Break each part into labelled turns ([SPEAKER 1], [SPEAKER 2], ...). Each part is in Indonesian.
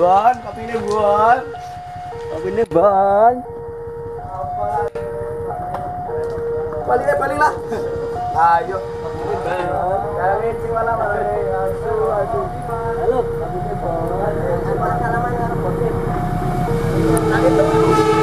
[SPEAKER 1] Bon, kopi ini Bon. Kopi ini Bon. Balik lah, balik lah. Ayo, Bon. Kami cimalah balik. Asu, asu. Halo, kopi ini Bon. Salaman, salaman. Nah, itu.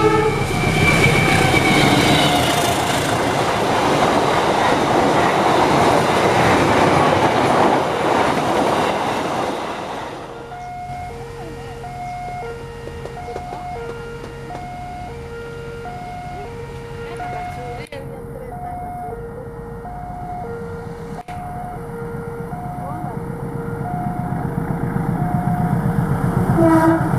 [SPEAKER 1] Yeah.